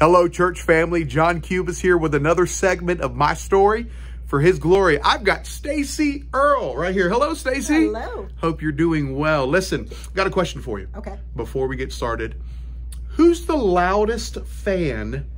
Hello, church family. John Cubis here with another segment of my story for his glory. I've got Stacy Earl right here. Hello, Stacy. Hello. Hope you're doing well. Listen, got a question for you. Okay. Before we get started, who's the loudest fan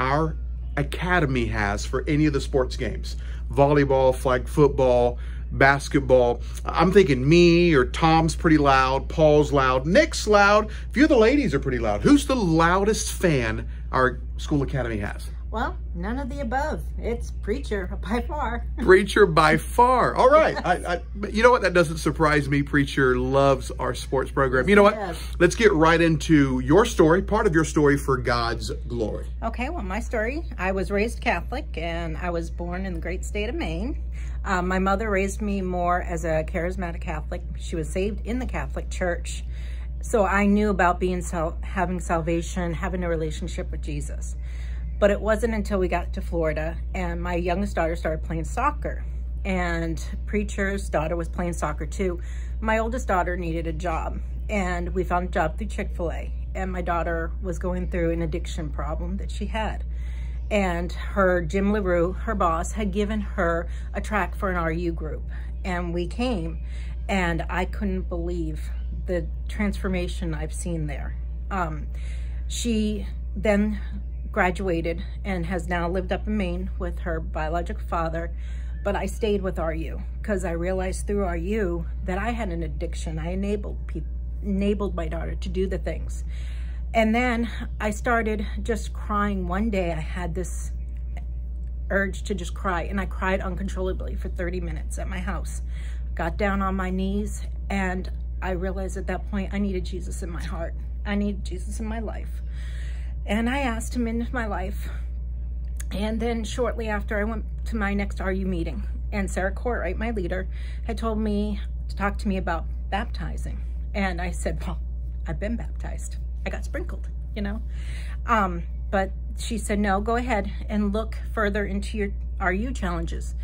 our academy has for any of the sports games? Volleyball, flag football, basketball. I'm thinking me or Tom's pretty loud, Paul's loud, Nick's loud. A few of the ladies are pretty loud. Who's the loudest fan our school academy has? Well, none of the above. It's Preacher by far. Preacher by far. All right. I, I, you know what? That doesn't surprise me. Preacher loves our sports program. You know what? Yes. Let's get right into your story, part of your story for God's glory. Okay, well, my story, I was raised Catholic and I was born in the great state of Maine. Um, my mother raised me more as a charismatic Catholic. She was saved in the Catholic Church. So I knew about being having salvation, having a relationship with Jesus. But it wasn't until we got to Florida and my youngest daughter started playing soccer. And Preacher's daughter was playing soccer too. My oldest daughter needed a job and we found a job through Chick-fil-A. And my daughter was going through an addiction problem that she had. And her, Jim LaRue, her boss, had given her a track for an RU group. And we came and I couldn't believe the transformation I've seen there. Um, she then graduated and has now lived up in Maine with her biological father. But I stayed with RU because I realized through RU that I had an addiction. I enabled people, enabled my daughter to do the things. And then I started just crying. One day I had this urge to just cry and I cried uncontrollably for 30 minutes at my house. Got down on my knees and I realized at that point I needed Jesus in my heart. I needed Jesus in my life. And I asked him into my life. And then shortly after I went to my next RU meeting and Sarah Courtright, my leader, had told me to talk to me about baptizing. And I said, well, I've been baptized. I got sprinkled, you know? Um, but she said, no, go ahead and look further into your RU challenges.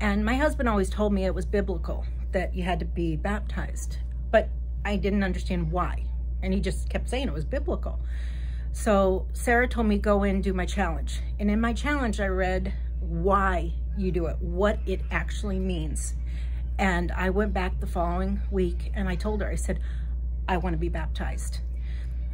And my husband always told me it was biblical that you had to be baptized, but I didn't understand why. And he just kept saying it was biblical. So Sarah told me go in do my challenge. And in my challenge, I read why you do it, what it actually means. And I went back the following week and I told her, I said, I want to be baptized.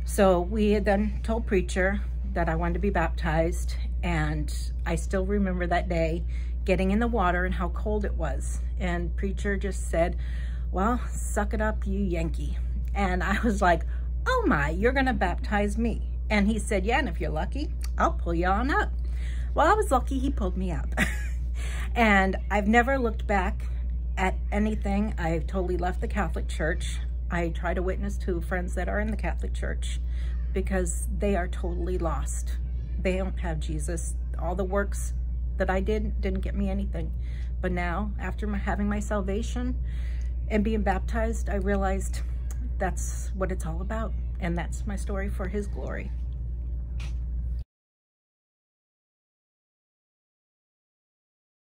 So we had then told preacher that I wanted to be baptized. And I still remember that day getting in the water and how cold it was. And preacher just said, well, suck it up, you Yankee. And I was like, oh my, you're going to baptize me. And he said, yeah, and if you're lucky, I'll pull you on up. Well, I was lucky he pulled me up. and I've never looked back at anything. I've totally left the Catholic Church. I try to witness to friends that are in the Catholic Church because they are totally lost. They don't have Jesus. All the works that I did didn't get me anything. But now, after my, having my salvation and being baptized, I realized that's what it's all about. And that's my story for his glory.